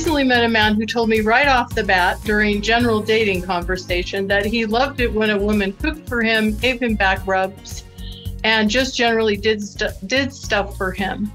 Recently met a man who told me right off the bat during general dating conversation that he loved it when a woman cooked for him, gave him back rubs, and just generally did did stuff for him.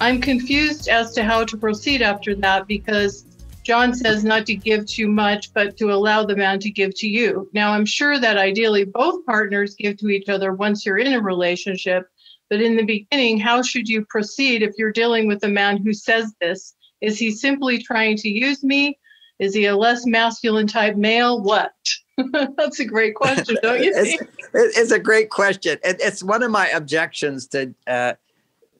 I'm confused as to how to proceed after that because John says not to give too much, but to allow the man to give to you. Now, I'm sure that ideally both partners give to each other once you're in a relationship, but in the beginning, how should you proceed if you're dealing with a man who says this? Is he simply trying to use me? Is he a less masculine type male? What? That's a great question, don't you think? it's, it's, a great question. It, it's one of my objections to uh,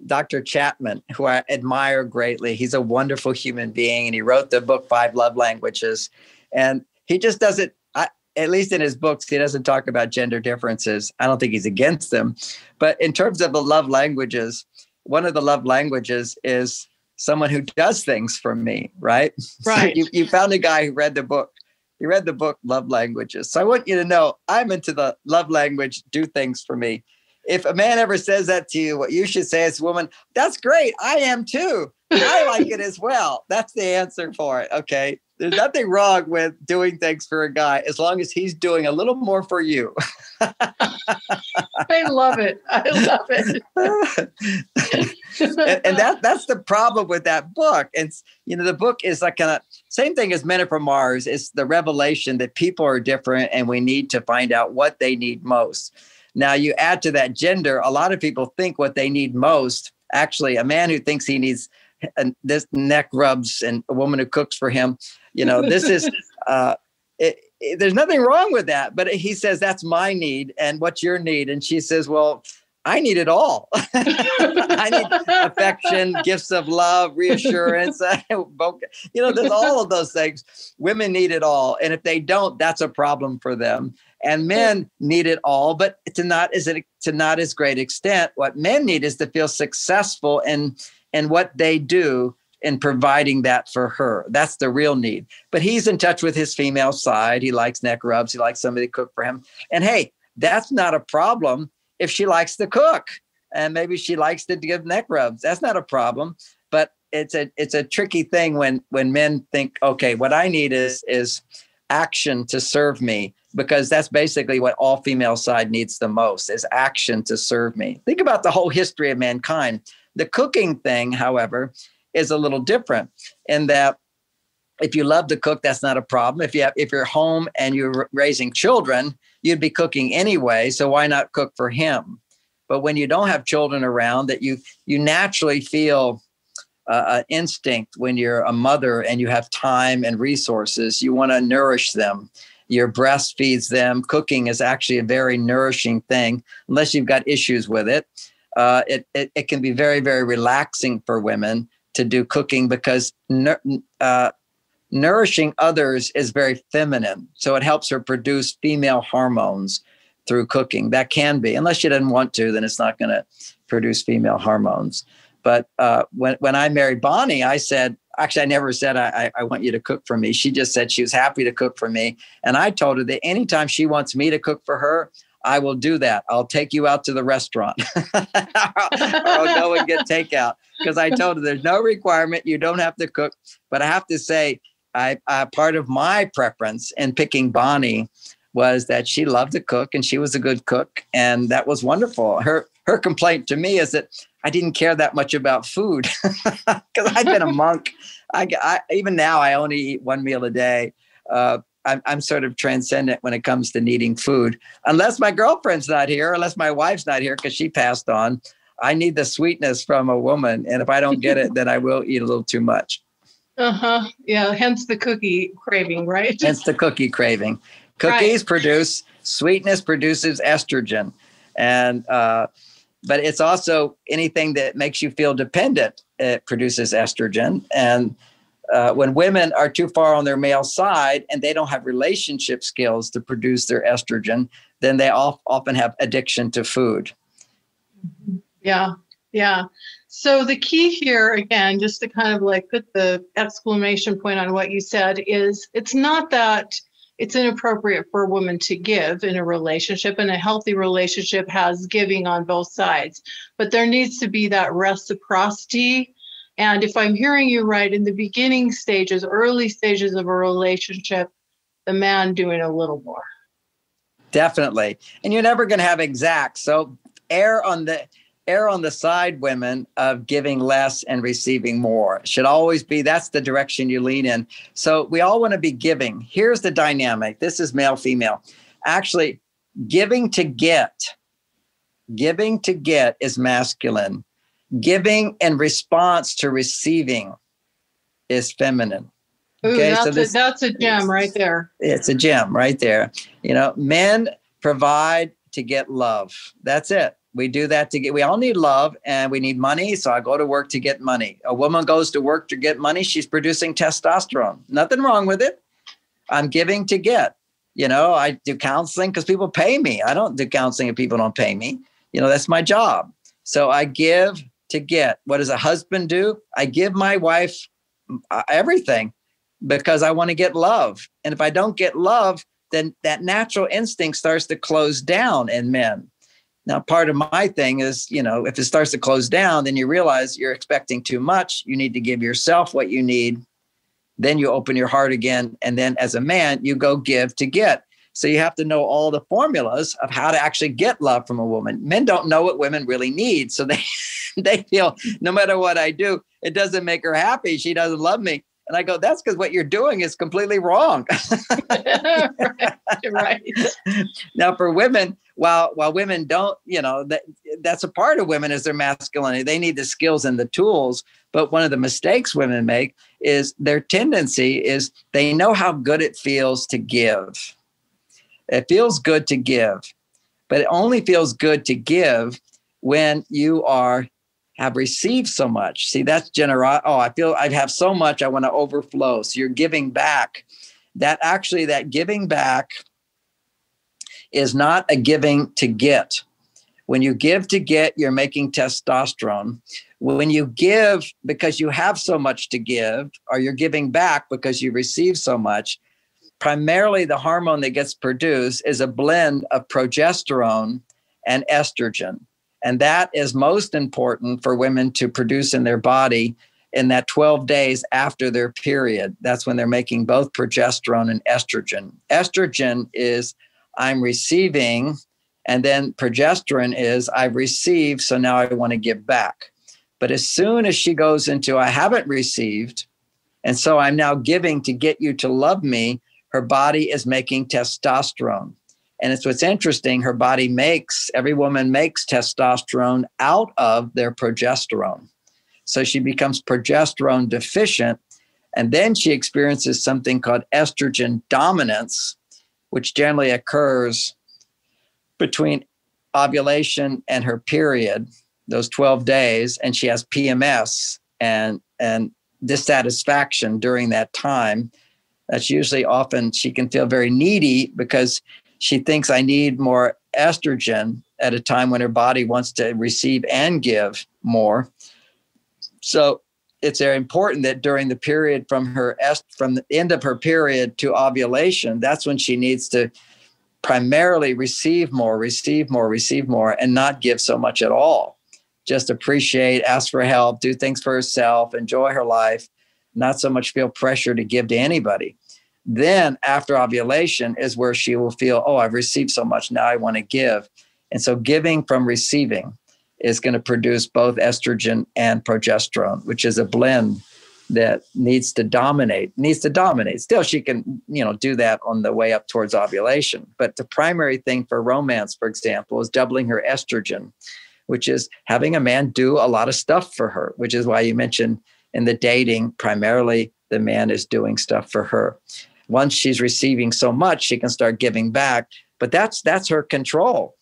Dr. Chapman, who I admire greatly. He's a wonderful human being, and he wrote the book Five Love Languages. And he just doesn't, I, at least in his books, he doesn't talk about gender differences. I don't think he's against them. But in terms of the love languages, one of the love languages is someone who does things for me, right? Right. So you, you found a guy who read the book. He read the book Love Languages. So I want you to know I'm into the love language, do things for me if a man ever says that to you, what you should say as a woman, that's great. I am too. I like it as well. That's the answer for it. Okay. There's nothing wrong with doing things for a guy as long as he's doing a little more for you. I love it. I love it. and, and, that that's the problem with that book. And you know, the book is like kind of same thing as Men Are From Mars. It's the revelation that people are different and we need to find out what they need most. Now, you add to that gender, a lot of people think what they need most. Actually, a man who thinks he needs and this neck rubs and a woman who cooks for him, you know, this is, uh, it, it, there's nothing wrong with that. But he says, that's my need. And what's your need? And she says, well, I need it all. I need affection, gifts of love, reassurance. you know, there's all of those things. Women need it all. And if they don't, that's a problem for them and men need it all but to not as to not as great extent what men need is to feel successful in in what they do in providing that for her. That's the real need. But he's in touch with his female side. He likes neck rubs. He likes somebody to cook for him. And hey that's not a problem if she likes to cook. And maybe she likes to give neck rubs. That's not a problem. But it's a it's a tricky thing when when men think okay what i need is is action to serve me because that's basically what all female side needs the most is action to serve me. Think about the whole history of mankind. The cooking thing, however, is a little different in that if you love to cook, that's not a problem. If you have, if you're home and you're raising children, you'd be cooking anyway. So why not cook for him? But when you don't have children around, that you you naturally feel uh, an instinct when you're a mother and you have time and resources. You want to nourish them your breastfeeds them. Cooking is actually a very nourishing thing, unless you've got issues with it. Uh, it, it, it can be very, very relaxing for women to do cooking because uh, nourishing others is very feminine. So it helps her produce female hormones through cooking. That can be, unless she doesn't want to, then it's not going to produce female hormones. But uh, when, when I married Bonnie, I said, actually, I never said I, I want you to cook for me. She just said she was happy to cook for me. And I told her that anytime she wants me to cook for her, I will do that. I'll take you out to the restaurant I'll go and get takeout because I told her there's no requirement. You don't have to cook. But I have to say, I, I part of my preference in picking Bonnie was that she loved to cook and she was a good cook. And that was wonderful. Her her complaint to me is that I didn't care that much about food because I'd been a monk. I, I, even now I only eat one meal a day. Uh, I'm, I'm sort of transcendent when it comes to needing food, unless my girlfriend's not here, unless my wife's not here because she passed on. I need the sweetness from a woman, and if I don't get it, then I will eat a little too much. Uh huh. Yeah. Hence the cookie craving, right? Hence the cookie craving. Cookies right. produce sweetness produces estrogen, and uh, but it's also anything that makes you feel dependent. It produces estrogen. And uh, when women are too far on their male side and they don't have relationship skills to produce their estrogen, then they often have addiction to food. Yeah, yeah. So the key here, again, just to kind of like put the exclamation point on what you said, is it's not that it's inappropriate for a woman to give in a relationship and a healthy relationship has giving on both sides but there needs to be that reciprocity And if I'm hearing you right, in the beginning stages, early stages of a relationship, the man doing a little more. Definitely. And you're never going to have exact. So err on the err on the side women of giving less and receiving more should always be that's the direction you lean in so we all want to be giving here's the dynamic this is male female actually giving to get giving to get is masculine giving in response to receiving is feminine. Ooh, okay that's, so this, a, that's a gem right there. It's a gem right there. You know men provide to get love. That's it. We do that to get we all need love and we need money so i go to work to get money. A woman goes to work to get money she's producing testosterone. Nothing wrong with it. I'm giving to get. You know i do counseling because people pay me. I don't do counseling if people don't pay me. You know that's my job. So i give to get what does a husband do i give my wife uh, everything because i want to get love and if i don't get love then that natural instinct starts to close down in men now, part of my thing is, you know, if it starts to close down, then you realize you're expecting too much. You need to give yourself what you need. Then you open your heart again. And then as a man, you go give to get. So you have to know all the formulas of how to actually get love from a woman. Men don't know what women really need. So they they feel no matter what I do, it doesn't make her happy. She doesn't love me. And I go, that's because what you're doing is completely wrong. right, right. Now, for women, while while women don't, you know, that that's a part of women is their masculinity. They need the skills and the tools. But one of the mistakes women make is their tendency is they know how good it feels to give. It feels good to give, but it only feels good to give when you are have received so much. See, that's generosity. Oh, I feel I have so much, I want to overflow. So you're giving back. That actually, that giving back is not a giving to get. When you give to get, you're making testosterone. When you give because you have so much to give, or you're giving back because you receive so much, primarily the hormone that gets produced is a blend of progesterone and estrogen. And that is most important for women to produce in their body in that 12 days after their period. That's when they're making both progesterone and estrogen. Estrogen is I'm receiving, and then progesterone is I've received, so now I want to give back. But as soon as she goes into I haven't received, and so I'm now giving to get you to love me, her body is making testosterone. And it's what's interesting, her body makes, every woman makes testosterone out of their progesterone. So she becomes progesterone deficient. And then she experiences something called estrogen dominance, which generally occurs between ovulation and her period, those 12 days, and she has PMS and, and dissatisfaction during that time. That's usually often she can feel very needy because she thinks I need more estrogen at a time when her body wants to receive and give more. So it's very important that during the period from her est- from the end of her period to ovulation, that's when she needs to primarily receive more, receive more, receive more, and not give so much at all. Just appreciate, ask for help, do things for herself, enjoy her life, not so much feel pressure to give to anybody. Then after ovulation is where she will feel, oh, I've received so much. Now I want to give. And so giving from receiving is going to produce both estrogen and progesterone, which is a blend that needs to dominate, needs to dominate. Still, she can, you know, do that on the way up towards ovulation. But the primary thing for romance, for example, is doubling her estrogen, which is having a man do a lot of stuff for her, which is why you mentioned in the dating, primarily the man is doing stuff for her once she's receiving so much, she can start giving back. But that's that's her control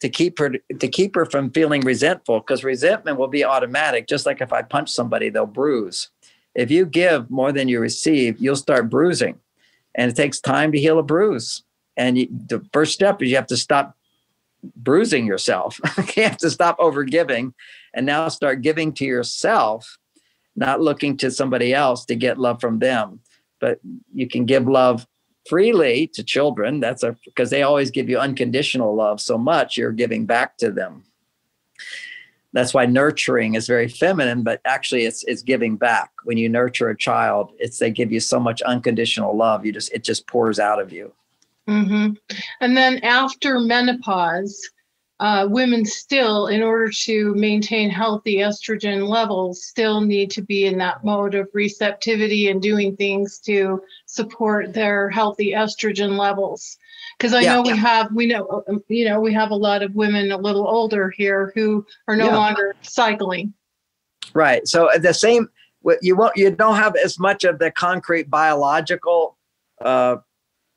to keep her to keep her from feeling resentful because resentment will be automatic. Just like if I punch somebody, they'll bruise. If you give more than you receive, you'll start bruising, and it takes time to heal a bruise. And you, the first step is you have to stop bruising yourself. you have to stop over giving, and now start giving to yourself, not looking to somebody else to get love from them but you can give love freely to children. That's a because they always give you unconditional love so much, you're giving back to them. that's why nurturing is very feminine, but actually it's it's giving back. When you nurture a child, it's they give you so much unconditional love. You just it just pours out of you. Mm-hmm. And then after menopause, uh, women still, in order to maintain healthy estrogen levels, still need to be in that mode of receptivity and doing things to support their healthy estrogen levels. Because I yeah, know we yeah. have, we know, um, you know, we have a lot of women a little older here who are no yeah. longer cycling. Right. So uh, the same, you won't, you don't have as much of the concrete biological uh,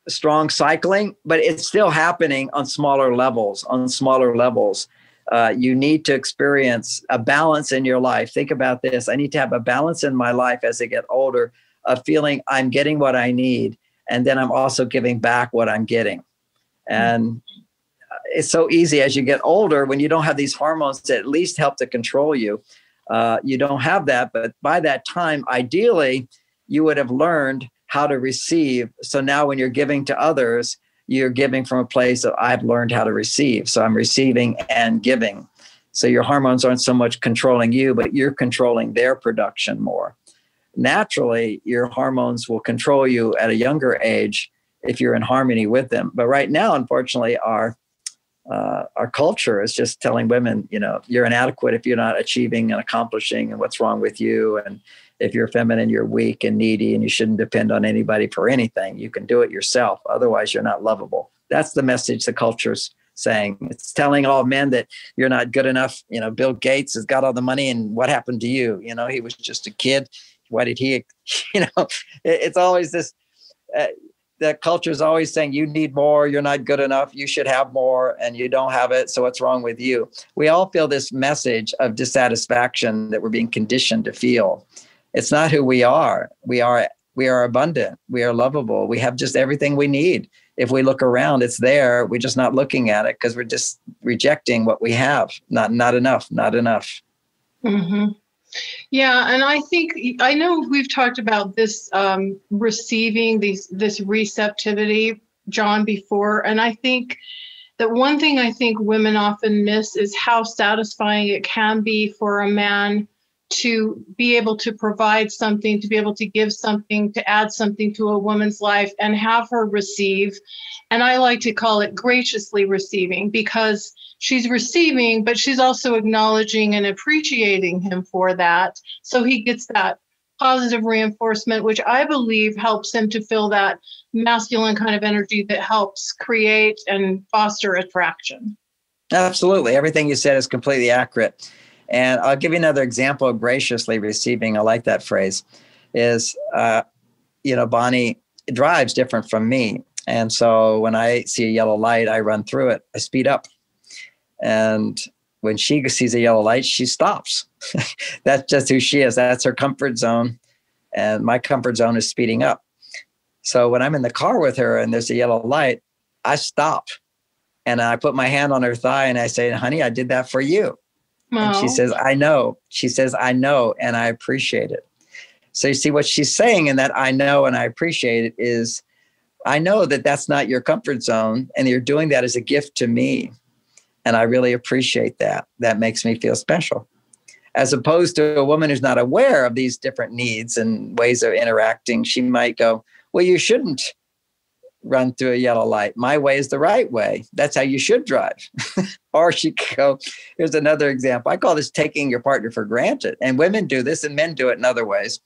strong cycling, but it's still happening on smaller levels. On smaller levels, uh, you need to experience a balance in your life. Think about this: I need to have a balance in my life as I get older, of feeling I'm getting what I need, and then I'm also giving back what I'm getting. And it's so easy as you get older when you don't have these hormones that at least help to control you. Uh, you don't have that, but by that time, ideally, you would have learned how to receive. So now when you're giving to others, you're giving from a place of I've learned how to receive. So I'm receiving and giving. So your hormones aren't so much controlling you, but you're controlling their production more. Naturally, your hormones will control you at a younger age if you're in harmony with them. But right now, unfortunately, our uh, our culture is just telling women, you know, you're inadequate if you're not achieving and accomplishing, and what's wrong with you, and if you're feminine, you're weak and needy and you shouldn't depend on anybody for anything. You can do it yourself. Otherwise, you're not lovable. That's the message the culture's saying. It's telling all men that you're not good enough. You know, Bill Gates has got all the money and what happened to you? You know, he was just a kid. Why did he, you know, it's always this. Uh, the culture is always saying you need more you're not good enough you should have more and you don't have it so what's wrong with you we all feel this message of dissatisfaction that we're being conditioned to feel it's not who we are. We are we are abundant. We are lovable. We have just everything we need. If we look around, it's there. We're just not looking at it because we're just rejecting what we have. Not not enough. Not enough. Mm-hmm. Yeah, and I think I know we've talked about this um, receiving these this receptivity, John, before, and I think that one thing I think women often miss is how satisfying it can be for a man to be able to provide something, to be able to give something, to add something to a woman's life and have her receive. And I like to call it graciously receiving because she's receiving, but she's also acknowledging and appreciating him for that. So he gets that positive reinforcement, which I believe helps him to feel that masculine kind of energy that helps create and foster attraction. Absolutely. Everything you said is completely accurate. And I'll give you another example of graciously receiving. I like that phrase. Is uh, you know Bonnie drives different from me, and so when I see a yellow light, I run through it. I speed up, and when she sees a yellow light, she stops. That's just who she is. That's her comfort zone, and my comfort zone is speeding up. So when I'm in the car with her and there's a yellow light, I stop and I put my hand on her thigh and I say, "Honey, I did that for you." And she says, I know. She says, I know, and I appreciate it. So you see what she's saying in that I know and I appreciate it is I know that that's not your comfort zone and you're doing that as a gift to me. And I really appreciate that. That makes me feel special. As opposed to a woman who's not aware of these different needs and ways of interacting, she might go, Well, you shouldn't run through a yellow light. My way is the right way. That's how you should drive. or she could go, here's another example. I call this taking your partner for granted. And women do this and men do it in other ways.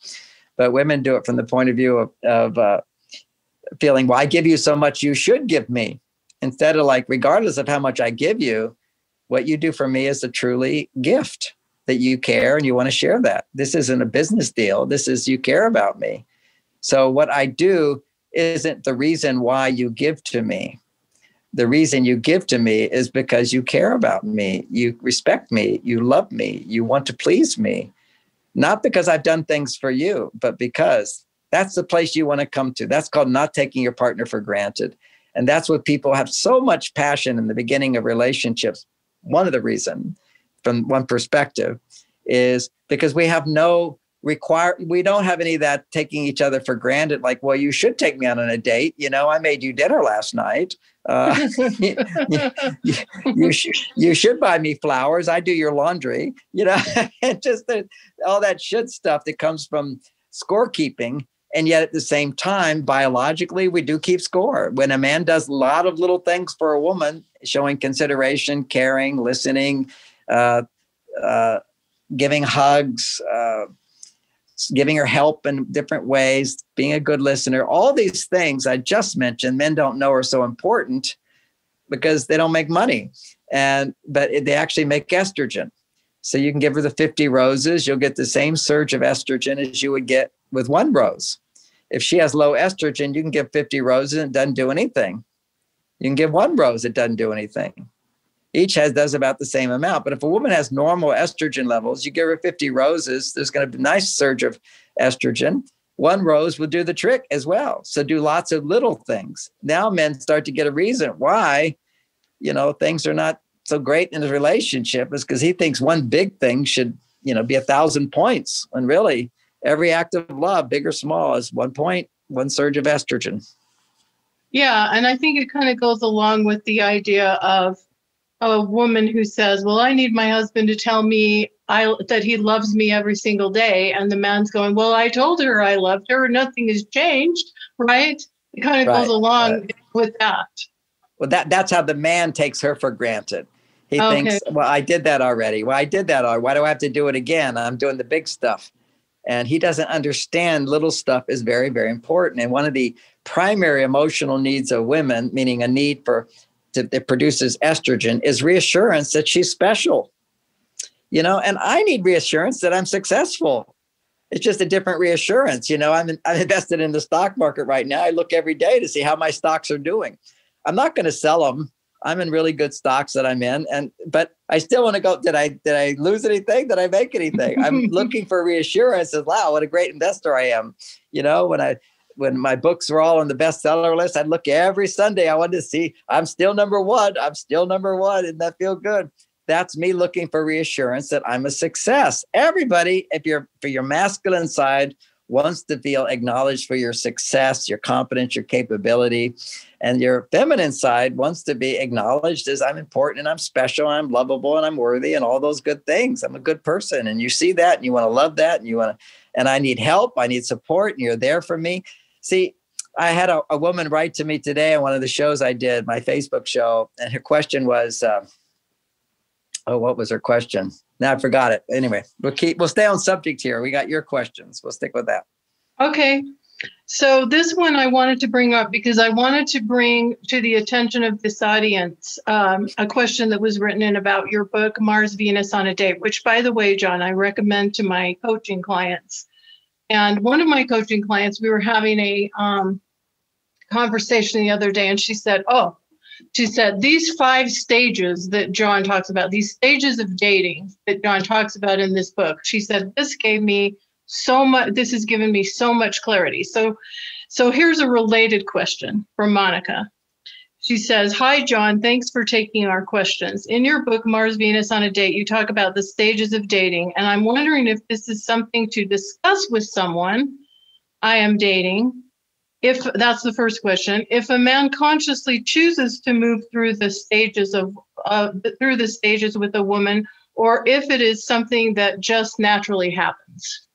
But women do it from the point of view of, of uh, feeling, well, I give you so much, you should give me. Instead of like, regardless of how much I give you, what you do for me is a truly gift that you care and you want to share that. This isn't a business deal. This is you care about me. So what I do isn't the reason why you give to me. The reason you give to me is because you care about me, you respect me, you love me, you want to please me. Not because I've done things for you, but because that's the place you want to come to. That's called not taking your partner for granted. And that's what people have so much passion in the beginning of relationships. One of the reason from one perspective is because we have no require we don't have any of that taking each other for granted like well you should take me on a date you know i made you dinner last night. Uh, you, you, you, should, you should buy me flowers. I do your laundry. You know and just the, all that shit stuff that comes from scorekeeping and yet at the same time biologically we do keep score. When a man does a lot of little things for a woman showing consideration caring listening uh, uh, giving hugs uh, giving her help in different ways, being a good listener, all these things I just mentioned, men don't know are so important because they don't make money. And but they actually make estrogen. So you can give her the 50 roses, you'll get the same surge of estrogen as you would get with one rose. If she has low estrogen, you can give 50 roses and it doesn't do anything. You can give one rose, it doesn't do anything each has does about the same amount. But if a woman has normal estrogen levels, you give her 50 roses, there's going to be a nice surge of estrogen. One rose will do the trick as well. So do lots of little things. Now men start to get a reason why, you know, things are not so great in his relationship is because he thinks one big thing should, you know, be a thousand points. When really every act of love, big or small, is one point, one surge of estrogen. Yeah, and I think it kind of goes along with the idea of a woman who says, "Well, I need my husband to tell me I that he loves me every single day," and the man's going, "Well, I told her I loved her. Nothing has changed." Right? It kind of right, goes along right. with that. Well, that that's how the man takes her for granted. He okay. thinks, "Well, I did that already. Well, I did that already. Why do I have to do it again? I'm doing the big stuff." And he doesn't understand little stuff is very, very important. And one of the primary emotional needs of women, meaning a need for that produces estrogen is reassurance that she's special. You know, and I need reassurance that I'm successful. It's just a different reassurance. You know, I'm, I'm invested in the stock market right now. I look every day to see how my stocks are doing. I'm not going to sell them. I'm in really good stocks that I'm in, and but I still want to go. Did I did I lose anything? Did I make anything? I'm looking for reassurance. As wow, what a great investor I am. You know, when I when my books were all on the bestseller list, I'd look every Sunday. I wanted to see I'm still number one. I'm still number one. and that feel good? That's me looking for reassurance that I'm a success. Everybody, if you're for your masculine side, wants to feel acknowledged for your success, your competence, your capability. And your feminine side wants to be acknowledged as I'm important and I'm special, and I'm lovable and I'm worthy and all those good things. I'm a good person. And you see that and you want to love that and you want to, and I need help, I need support, and you're there for me. See, I had a, a, woman write to me today on one of the shows I did, my Facebook show, and her question was, uh, "Oh, what was her question?" Now I forgot it. Anyway, we'll keep we'll stay on subject here. We got your questions. We'll stick with that. Okay. So this one I wanted to bring up because I wanted to bring to the attention of this audience um, a question that was written in about your book Mars Venus on a Date, which, by the way, John, I recommend to my coaching clients. And one of my coaching clients, we were having a um, conversation the other day, and she said, Oh, she said, these five stages that John talks about, these stages of dating that John talks about in this book, she said, this gave me so much, this has given me so much clarity. So, so here's a related question from Monica. She says, Hi, John. Thanks for taking our questions. In your book, Mars Venus on a Date, you talk about the stages of dating. And I'm wondering if this is something to discuss with someone I am dating. If that's the first question, if a man consciously chooses to move through the stages of uh, through the stages with a woman, or if it is something that just naturally happens.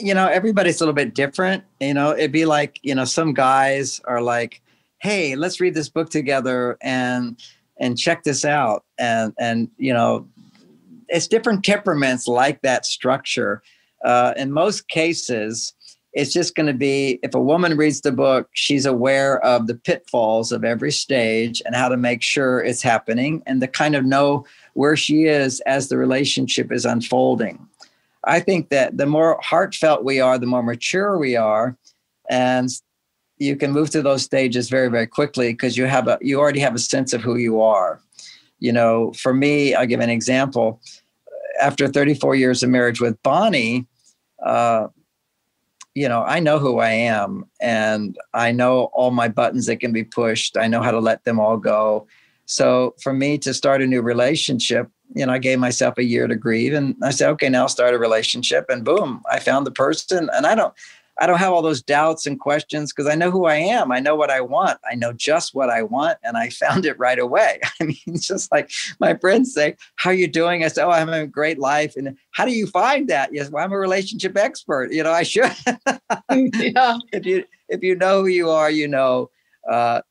You know, everybody's a little bit different. You know, it'd be like, you know, some guys are like, hey, let's read this book together and and check this out. And and you know, it's different temperaments like that structure. Uh, in most cases, it's just going to be if a woman reads the book, she's aware of the pitfalls of every stage and how to make sure it's happening and to kind of know where she is as the relationship is unfolding. I think that the more heartfelt we are, the more mature we are, and you can move through those stages very, very quickly because you have a you already have a sense of who you are. You know, for me, I'll give an example. After 34 years of marriage with Bonnie, uh, you know, I know who I am and I know all my buttons that can be pushed. I know how to let them all go. So for me to start a new relationship, you know, I gave myself a year to grieve and I said, okay, now I'll start a relationship. And boom, I found the person. And I don't, I don't have all those doubts and questions because I know who I am. I know what I want. I know just what I want. And I found it right away. I mean, it's just like my friends say, How are you doing? I said, Oh, I'm having a great life. And how do you find that? Yes, well, I'm a relationship expert. You know, I should. yeah. If you if you know who you are, you know. Uh,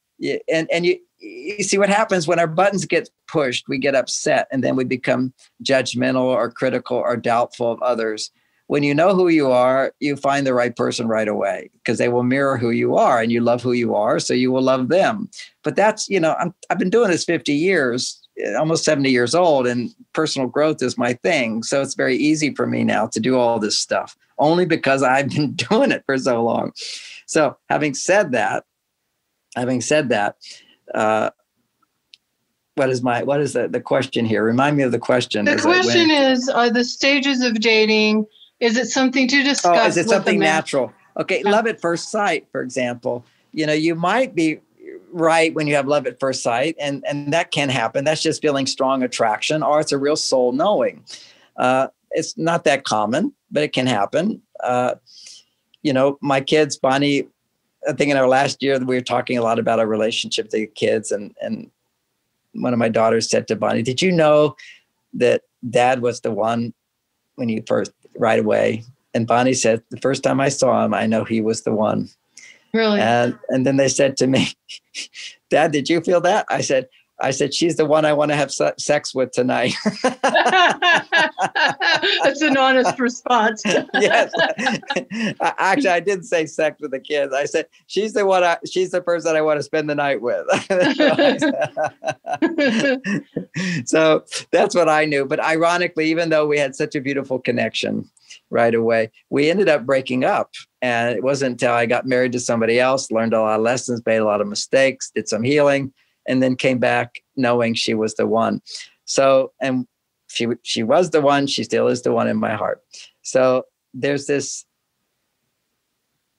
and and you you see what happens when our buttons get pushed, we get upset and then we become judgmental or critical or doubtful of others when you know who you are, you find the right person right away because they will mirror who you are and you love who you are. So you will love them. But that's, you know, i have been doing this 50 years, eh, almost 70 years old, and personal growth is my thing. So it's very easy for me now to do all this stuff only because I've been doing it for so long. So having said that, having said that, uh, what is my what is the, the question here? Remind me of the question. The question is are the stages of dating is it something to discuss? Oh, is it something natural? Okay, love at first sight, for example. You know, you might be right when you have love at first sight, and and that can happen. That's just feeling strong attraction, or it's a real soul knowing. Uh, it's not that common, but it can happen. Uh, you know, my kids, Bonnie. I think in our last year we were talking a lot about our relationship to the kids, and and one of my daughters said to Bonnie, "Did you know that Dad was the one when you first right away. And Bonnie said, the first time I saw him, I know he was the one. Really? And and then they said to me, Dad, did you feel that? I said, I said, she's the one I want to have sex with tonight. That's an honest response. yes. Actually, I didn't say sex with the kids. I said, she's the one, I, she's the person I want to spend the night with. so that's what I knew. But ironically, even though we had such a beautiful connection right away, we ended up breaking up. And it wasn't until I got married to somebody else, learned a lot of lessons, made a lot of mistakes, did some healing and then came back knowing she was the one. So, and she she was the one. She still is the one in my heart. So there's this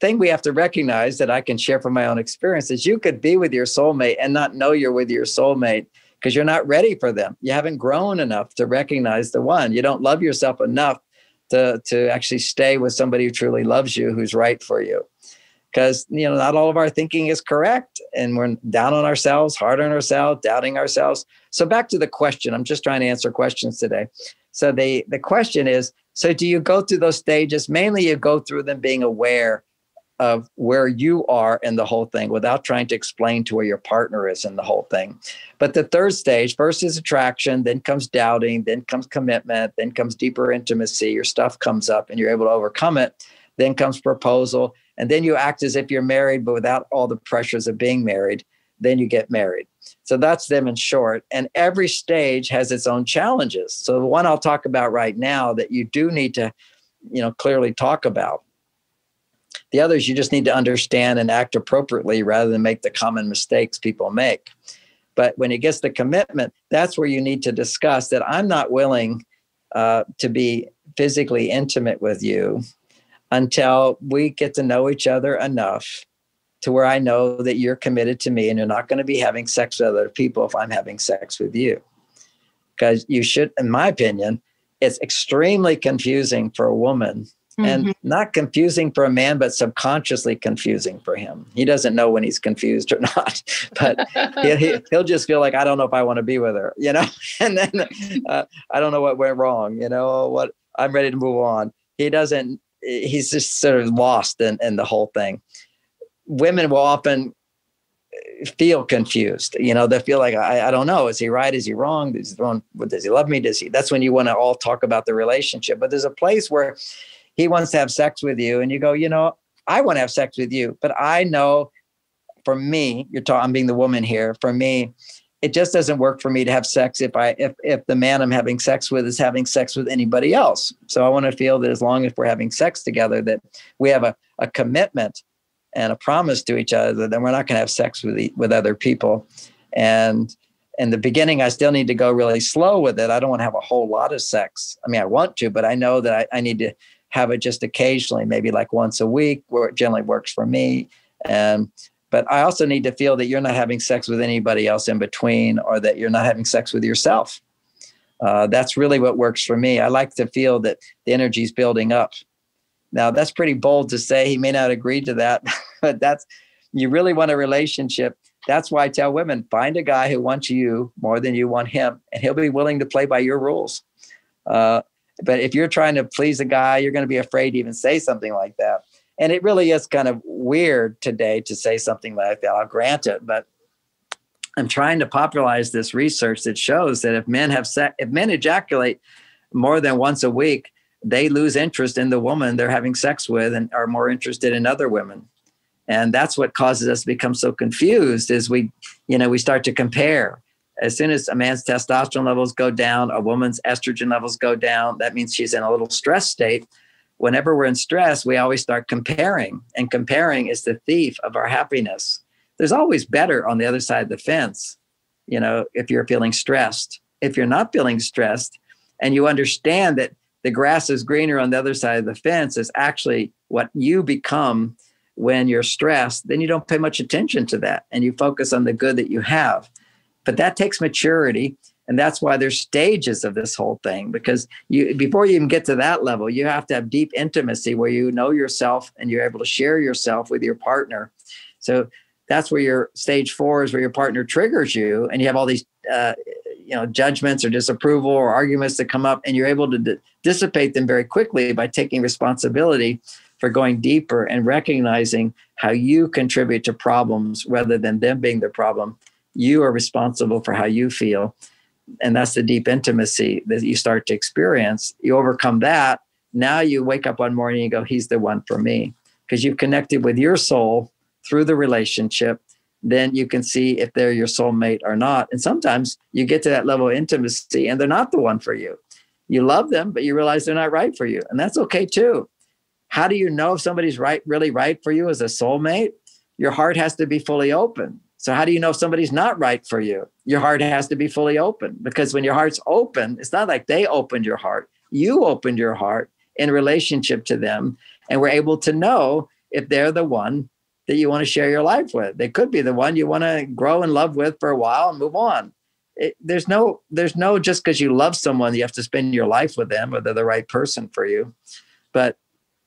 thing we have to recognize that I can share from my own experiences. You could be with your soulmate and not know you're with your soulmate because you're not ready for them. You haven't grown enough to recognize the one. You don't love yourself enough to to actually stay with somebody who truly loves you, who's right for you because you know not all of our thinking is correct and we're down on ourselves hard on ourselves doubting ourselves. So back to the question. I'm just trying to answer questions today. So the the question is so do you go through those stages? Mainly you go through them being aware of where you are in the whole thing without trying to explain to where your partner is in the whole thing. But the third stage first is attraction then comes doubting then comes commitment then comes deeper intimacy. Your stuff comes up and you're able to overcome it then comes proposal and then you act as if you're married but without all the pressures of being married then you get married. So that's them in short and every stage has its own challenges. So the one i'll talk about right now that you do need to you know clearly talk about. The others you just need to understand and act appropriately rather than make the common mistakes people make. But when it gets the commitment that's where you need to discuss that i'm not willing uh, to be physically intimate with you until we get to know each other enough to where I know that you're committed to me and you're not going to be having sex with other people if I'm having sex with you. Because you should, in my opinion, it's extremely confusing for a woman mm-hmm. and not confusing for a man, but subconsciously confusing for him. He doesn't know when he's confused or not, but he, will just feel like, I don't know if I want to be with her, you know, and then uh, I don't know what went wrong, you know, what I'm ready to move on. He doesn't he's just sort of lost in, in the whole thing. Women will often feel confused. You know, they feel like I, I don't know. Is he right? Is he wrong? Is he wrong? Does he love me? Does he? That's when you want to all talk about the relationship. But there's a place where he wants to have sex with you, and you go, you know, I want to have sex with you, but I know for me, you're talking. I'm being the woman here. For me, it just doesn't work for me to have sex if I if if the man I'm having sex with is having sex with anybody else. So I want to feel that as long as we're having sex together, that we have a, a commitment and a promise to each other that we're not going to have sex with with other people. And in the beginning, I still need to go really slow with it. I don't want to have a whole lot of sex. I mean, I want to, but I know that I, I need to have it just occasionally, maybe like once a week, where it generally works for me. And But I also need to feel that you're not having sex with anybody else in between or that you're not having sex with yourself. Uh, that's really what works for me. I like to feel that the energy is building up. Now, that's pretty bold to say. He may not agree to that, but that's you really want a relationship. That's why I tell women find a guy who wants you more than you want him, and he'll be willing to play by your rules. Uh, but if you're trying to please a guy, you're going to be afraid to even say something like that. And it really is kind of weird today to say something like that. I'll grant it, but I'm trying to popularize this research that shows that if men have sex, if men ejaculate more than once a week, they lose interest in the woman they're having sex with and are more interested in other women. And that's what causes us to become so confused is we, you know, we start to compare. As soon as a man's testosterone levels go down, a woman's estrogen levels go down, that means she's in a little stress state. Whenever we're in stress, we always start comparing, and comparing is the thief of our happiness there's always better on the other side of the fence, you know, if you're feeling stressed. If you're not feeling stressed and you understand that the grass is greener on the other side of the fence is actually what you become when you're stressed, then you don't pay much attention to that and you focus on the good that you have. But that takes maturity. And that's why there's stages of this whole thing because you before you even get to that level, you have to have deep intimacy where you know yourself and you're able to share yourself with your partner. So that's where your stage four is where your partner triggers you and you have all these uh, you know judgments or disapproval or arguments that come up and you're able to d- dissipate them very quickly by taking responsibility for going deeper and recognizing how you contribute to problems rather than them being the problem you are responsible for how you feel and that's the deep intimacy that you start to experience you overcome that now you wake up one morning and you go he's the one for me because you've connected with your soul through the relationship, then you can see if they're your soulmate or not. And sometimes you get to that level of intimacy and they're not the one for you. You love them, but you realize they're not right for you. And that's okay too. How do you know if somebody's right, really right for you as a soulmate? Your heart has to be fully open. So, how do you know if somebody's not right for you? Your heart has to be fully open because when your heart's open, it's not like they opened your heart, you opened your heart in relationship to them and we're able to know if they're the one that you want to share your life with. They could be the one you want to grow in love with for a while and move on. It, there's no there's no just because you love someone you have to spend your life with them or they're the right person for you. But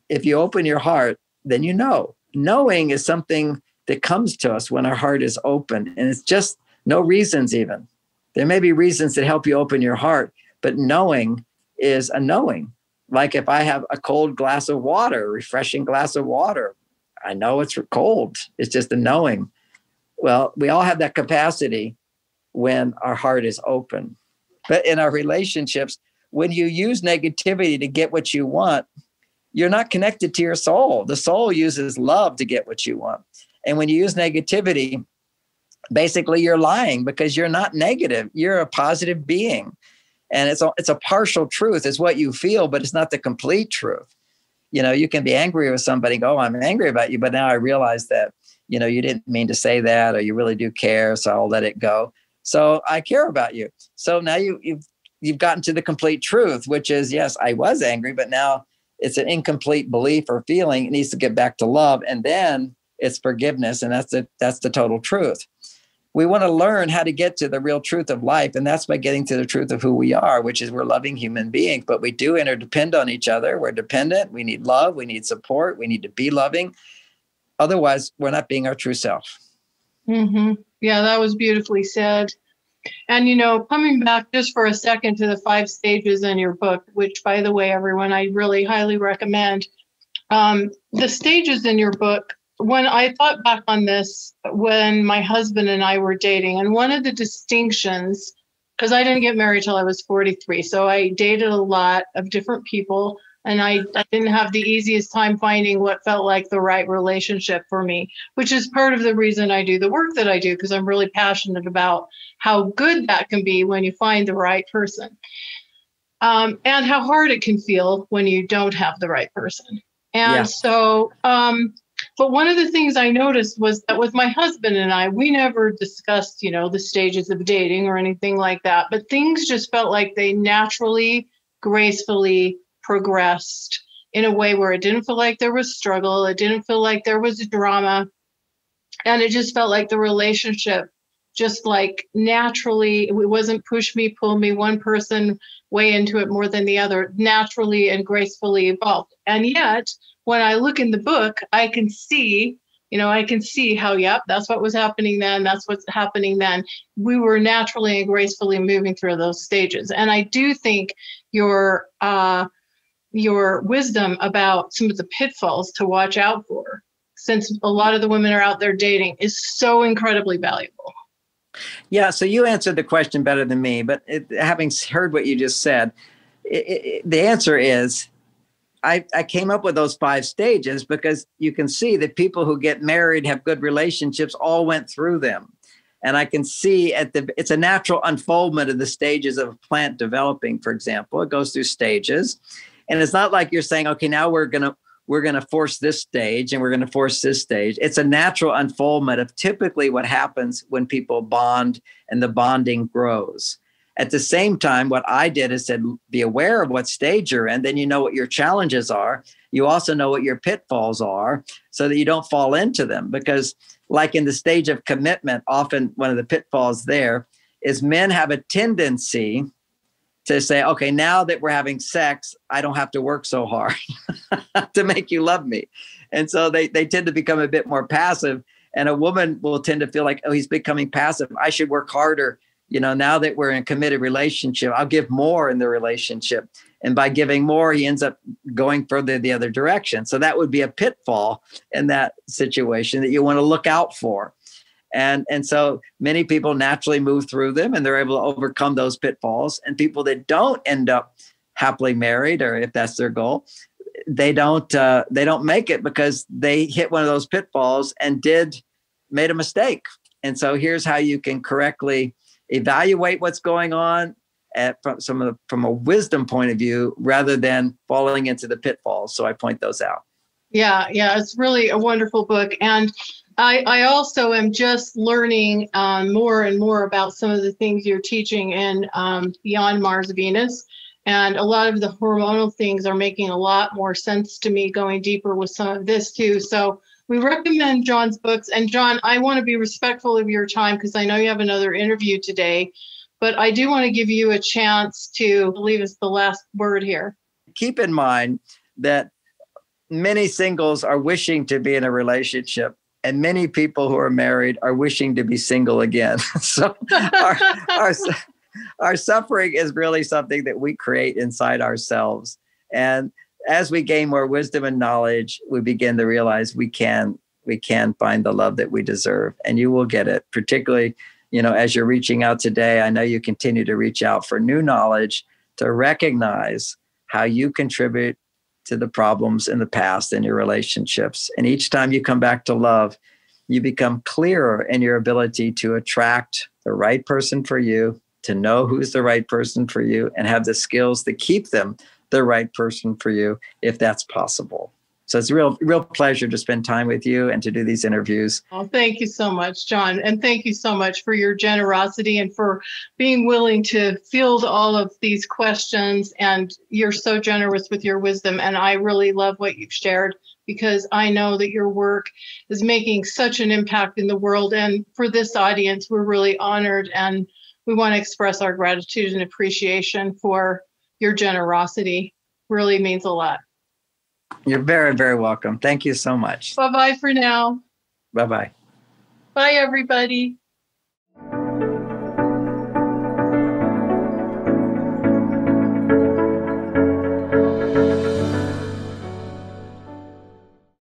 if you open your heart, then you know. Knowing is something that comes to us when our heart is open, and it's just no reasons even. There may be reasons that help you open your heart, but knowing is a knowing. Like if I have a cold glass of water, refreshing glass of water, I know it's cold. It's just a knowing. Well, we all have that capacity when our heart is open. But in our relationships, when you use negativity to get what you want, you're not connected to your soul. The soul uses love to get what you want. And when you use negativity, basically you're lying because you're not negative. You're a positive being. And it's a, it's a partial truth. It's what you feel, but it's not the complete truth you know, you can be angry with somebody, go, oh, I'm angry about you, but now I realize that, you know, you didn't mean to say that or you really do care, so I'll let it go. So I care about you. So now you you've you've gotten to the complete truth, which is yes, I was angry, but now it's an incomplete belief or feeling. It needs to get back to love. And then it's forgiveness. And that's the that's the total truth we want to learn how to get to the real truth of life. And that's by getting to the truth of who we are, which is we're loving human beings. But we do interdepend on each other. We're dependent. We need love. We need support. We need to be loving. Otherwise, we're not being our true self. Mm-hmm. Yeah, that was beautifully said. And, you know, coming back just for a second to the five stages in your book, which, by the way, everyone, I really highly recommend. Um, the stages in your book when I thought back on this, when my husband and I were dating, and one of the distinctions, because I didn't get married till I was 43, so I dated a lot of different people, and I, I didn't have the easiest time finding what felt like the right relationship for me, which is part of the reason I do the work that I do, because I'm really passionate about how good that can be when you find the right person. Um, and how hard it can feel when you don't have the right person. And yeah. so, um, but one of the things I noticed was that with my husband and I, we never discussed, you know, the stages of dating or anything like that. But things just felt like they naturally, gracefully progressed in a way where it didn't feel like there was struggle. It didn't feel like there was drama. and it just felt like the relationship just like naturally it wasn't push me pull me one person way into it more than the other naturally and gracefully evolved and yet when i look in the book i can see you know i can see how yep that's what was happening then that's what's happening then. We were naturally and gracefully moving through those stages. And i do think your uh your wisdom about some of the pitfalls to watch out for since a lot of the women are out there dating is so incredibly valuable. Yeah, so you answered the question better than me, but it, having heard what you just said, it, it, the answer is I, I came up with those five stages because you can see that people who get married, have good relationships, all went through them. And I can see at the it's a natural unfoldment of the stages of a plant developing, for example. It goes through stages. And it's not like you're saying, okay, now we're gonna we're going to force this stage and we're going to force this stage. It's a natural unfoldment of typically what happens when people bond and the bonding grows. At the same time, what I did is said, be aware of what stage you're in. Then you know what your challenges are. You also know what your pitfalls are so that you don't fall into them. Because, like in the stage of commitment, often one of the pitfalls there is men have a tendency to say, okay, now that we're having sex, I don't have to work so hard to make you love me. And so they, they tend to become a bit more passive. And a woman will tend to feel like, oh, he's becoming passive. I should work harder. You know, now that we're in a committed relationship, I'll give more in the relationship. And by giving more, he ends up going further the other direction. So that would be a pitfall in that situation that you want to look out for and and so many people naturally move through them and they're able to overcome those pitfalls and people that don't end up happily married or if that's their goal they don't uh, they don't make it because they hit one of those pitfalls and did made a mistake and so here's how you can correctly evaluate what's going on at from some of the, from a wisdom point of view rather than falling into the pitfalls so i point those out yeah yeah it's really a wonderful book and I, I also am just learning um, more and more about some of the things you're teaching in um, Beyond Mars Venus. And a lot of the hormonal things are making a lot more sense to me going deeper with some of this too. So we recommend John's books. And John, I want to be respectful of your time because I know you have another interview today, but I do want to give you a chance to leave us the last word here. Keep in mind that many singles are wishing to be in a relationship and many people who are married are wishing to be single again. so our, our, our suffering is really something that we create inside ourselves. And as we gain more wisdom and knowledge, we begin to realize we can we can find the love that we deserve, and you will get it. Particularly, you know, as you're reaching out today, I know you continue to reach out for new knowledge to recognize how you contribute to the problems in the past in your relationships. And each time you come back to love, you become clearer in your ability to attract the right person for you, to know who's the right person for you, and have the skills to keep them the right person for you if that's possible. So it's a real, real pleasure to spend time with you and to do these interviews. Oh, thank you so much, John. And thank you so much for your generosity and for being willing to field all of these questions. And you're so generous with your wisdom. And I really love what you've shared because I know that your work is making such an impact in the world. And for this audience, we're really honored and we want to express our gratitude and appreciation for your generosity. Really means a lot. You're very, very welcome. Thank you so much. Bye bye for now. Bye bye. Bye, everybody.